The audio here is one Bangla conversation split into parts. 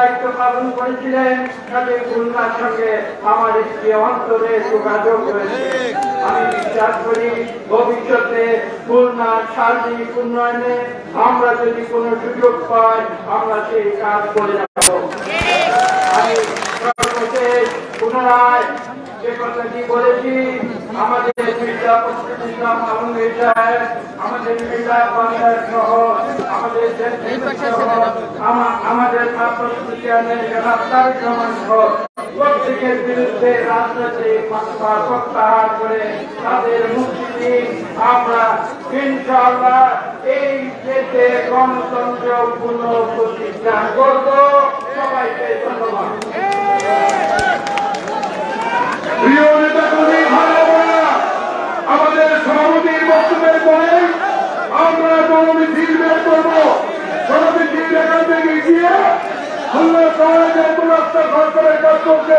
দায়িত্ব পালন করেছিলেন তাদের খুলনার সঙ্গে আমার একটি অন্তরে যোগাযোগ রয়েছে। আমি বিশ্বাস করি ভবিষ্যতে খুলনার সার্বিক উন্নয়নে আমরা যদি কোনো সুযোগ পাই, আমরা সেই কাজ করে যাব। পুনরায় যে কথাটি বলেছি, আমাদের মির্জা ফখরুল ইসলাম আলমগীর সাহেব আমাদের মির্জা পঞ্চায়েত সহ আমাদের আমাদের প্রত্যেকের বিরুদ্ধে প্রত্যাহার করে তাদের মুক্তি আমরা ইনশাআল্লাহ এই দেশে গণতন্ত্র পুনঃপ্রতিষ্ঠা করব। সবাইকে ধন্যবাদ প্রিয় নেতা কর্মী ভাই বোনেরা, আমাদের সভাপতির বক্তব্যের পরে আমরা গণমিছিল বের করব গণমিছিল এখান থেকে গিয়ে খুলনা শহরে যে রাস্তা সরকারের কাজ করছে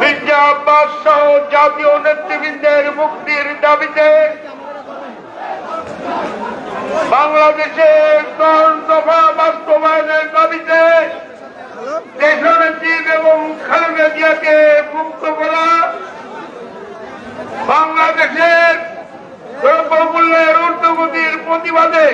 মির্জা সহ জাতীয় নেতৃবৃন্দের মুক্তির দাবিতে বাংলাদেশের দফা বাস্তবায়নের দাবিতে দেশনেত্রী এবং খালেদা জিয়াকে মুক্ত করা, বাংলাদেশের দ্রব্যমূল্যের ঊর্ধ্বগতির প্রতিবাদে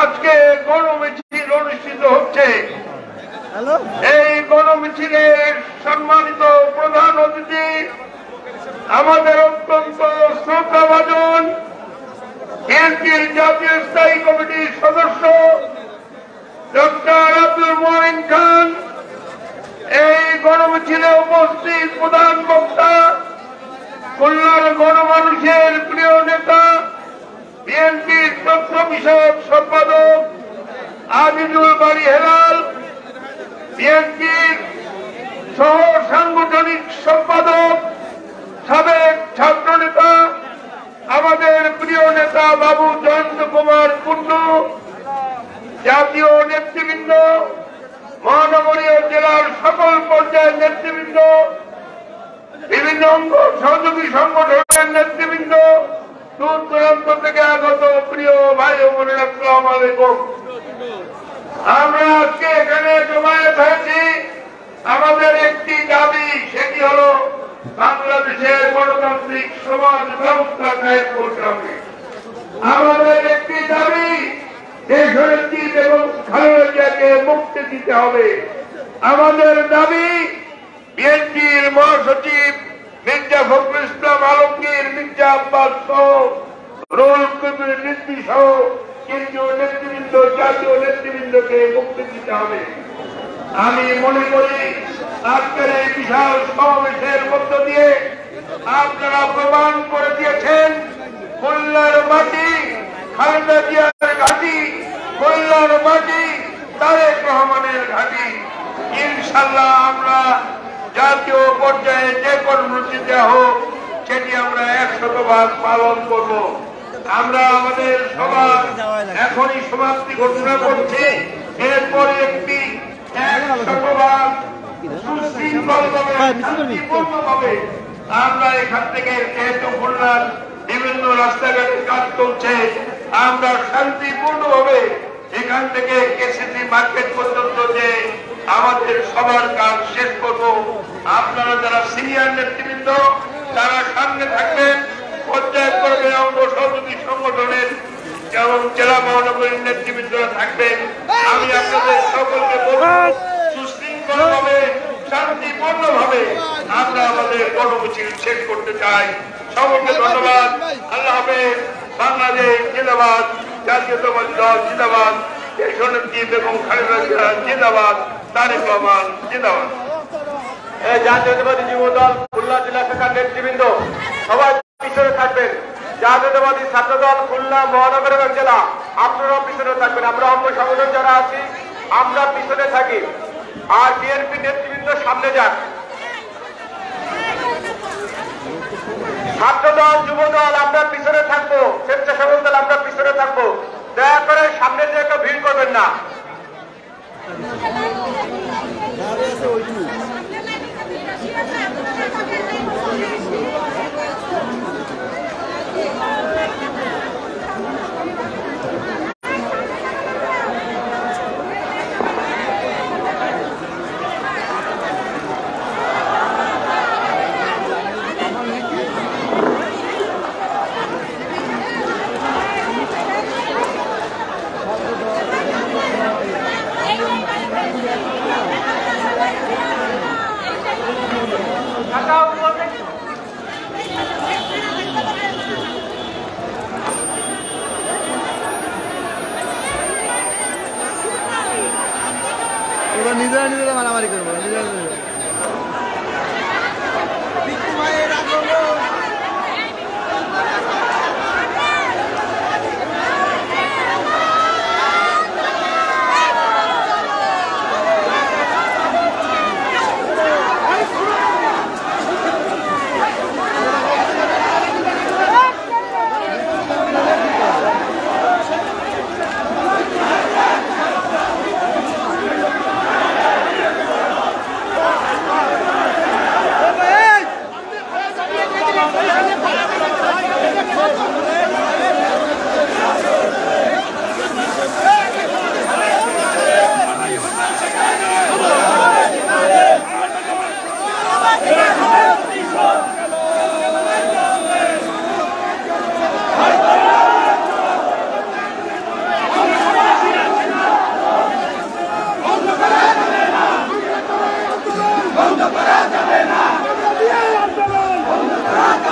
আজকে গণমিছিল অনুষ্ঠিত হচ্ছে। এই গণমিছিলের সম্মানিত প্রধান অতিথি, আমাদের অত্যন্ত শ্রদ্ধাভাজন বিএনপির জাতীয় স্থায়ী কমিটির সদস্য, ডক্টর আব্দুল মোহিন খান। এই গণমিছিলে উপস্থিত প্রধান বক্তা, খুলনার গণমানুষের প্রিয় নেতা, বিএনপির তথ্য বিষয়ক সম্পাদক আজিজুল বাড়ি হেলাল বিএনপির সহ সাংগঠনিক সম্পাদক সাবেক ছাত্র নেতা আমাদের প্রিয় নেতা বাবু জয়ন্ত কুমার কুন্ডু জাতীয় নেতৃবৃন্দ, মহানগরীয় জেলার সকল পর্যায়ের নেতৃবৃন্দ, বিভিন্ন অঙ্গ সহযোগী সংগঠনের নেতৃবৃন্দ, দূর দূরান্ত থেকে আগত প্রিয় ভাই বোনেরা আলাইকুম। আমরা আজকে এখানে জমায়েত হয়েছি আমাদের একটি দাবি সেটি হল বাংলাদেশের গণতান্ত্রিক সমাজ ব্যবস্থা কায়েম করতে হবে আমাদের একটি দাবি দেশনেত্রী এবং খালেদা জিয়াকে দিতে হবে। আমাদের দাবি, বিএনপির মহাসচিব মির্জা ফখরুল ইসলাম আলমগীর মির্জা আব্বাস সহ রুল কবির নীতি সহ কেন্দ্রীয় নেতৃবৃন্দ, জাতীয় নেতৃবৃন্দকে মুক্তি দিতে হবে। আমি মনে করি, আজকের এই বিশাল সমাবেশের মধ্য দিয়ে আপনারা প্রমাণ করে দিয়েছেন খুলনার মাটি, খালেদা জিয়ার ঘাটি খুলনার মাটি তারেক রহমানের ঘাটি। ইনশাল্লাহ আমরা জাতীয় পর্যায়ে যে কর্মসূচি দেওয়া হোক, সেটি আমরা একশত ভাগ পালন করব। আমরা আমাদের সভা এখনই সমাপ্তি ঘোষণা করছি। এরপরে একটি একশত ভাগ সুশৃঙ্খলভাবে আমরা এখান থেকে যেহেতু খুলনার বিভিন্ন রাস্তাঘাটে কাজ চলছে, আমরা শান্তিপূর্ণভাবে এখান থেকে কেসিসি মার্কেট পর্যন্ত যে আমাদের সবার কাজ শেষ করব, আপনারা যারা সিনিয়র নেতৃবৃন্দ, তারা সামনে থাকবেন পঞ্চায়েত কর্মী অঙ্গ সহযোগী সংগঠনের এবং জেলা মহানগরীর নেতৃবৃন্দরা থাকবেন। আমি আপনাদের সকলকে বলব, সুশৃঙ্খলভাবে শান্তি শান্তিপূর্ণভাবে আমরা আমাদের কর্মসূচি শেষ করতে চাই। সকলকে ধন্যবাদ। আল্লাহ হাফেজ। বাংলাদেশ জিন্দাবাদ। জাতীয়তাবাদী ছাত্র দল, খুলনা মহানগর এবং জেলা, আপনারাও পিছনে থাকবেন। আমরা অঙ্গ সংগঠন যারা আছি, আমরা পিছনে থাকি। আর বিএনপি নেতৃবৃন্দ সামনে যান। ছাত্র দল, যুব দল, আমরা পিছনে থাকব। স্বেচ্ছাসেবক দল, আমরা পিছনে থাকব। んだ。নিজেরা নিজেরা মারামারি করব নিজেরা।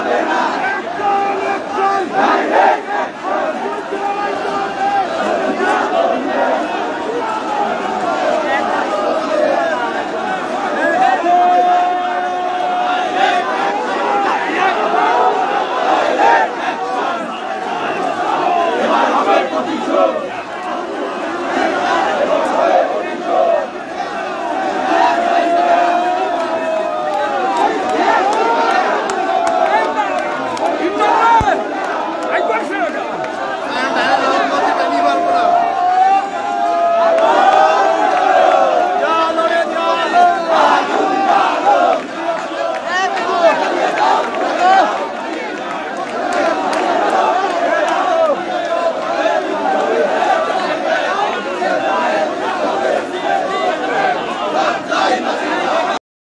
Amen.